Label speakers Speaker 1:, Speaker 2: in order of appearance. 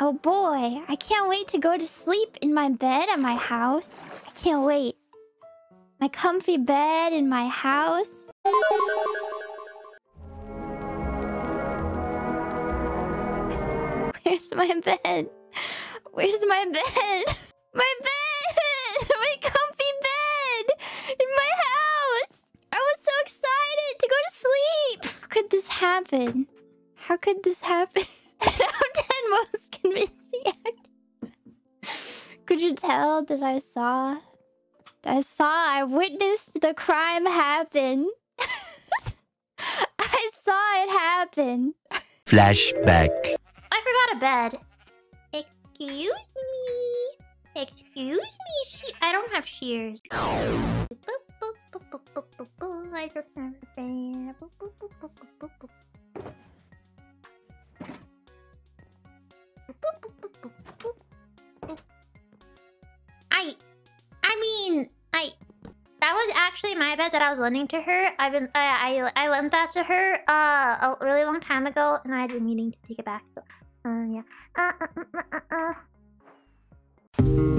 Speaker 1: Oh boy, I can't wait to go to sleep in my bed at my house. I can't wait. My comfy bed in my house. Where's my bed? Where's my bed? My bed! My comfy bed! In my house! I was so excited to go to sleep! How could this happen? How could this happen? Most. Could you tell that I saw? I saw, I witnessed the crime happen. I saw it happen.
Speaker 2: Flashback.
Speaker 1: I forgot a bed. Excuse me. Excuse me. She I don't have shears. I don't have a bed. That was actually my bed that I was lending to her. I've been I I, I lent that to her uh a really long time ago, and I had been meaning to take it back. So, um, yeah. Uh, uh, uh, uh, uh.